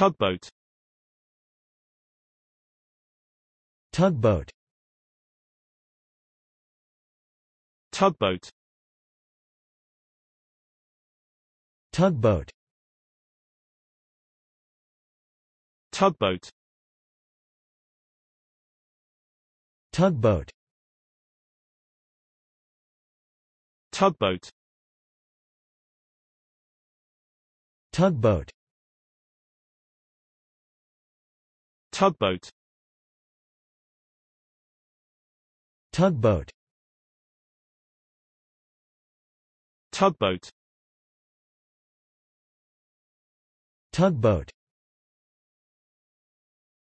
tugboat. Tugboat. Tugboat. Tugboat. Tugboat. Tugboat. Tugboat. Tugboat tugboat. Tugboat. Tugboat. Tugboat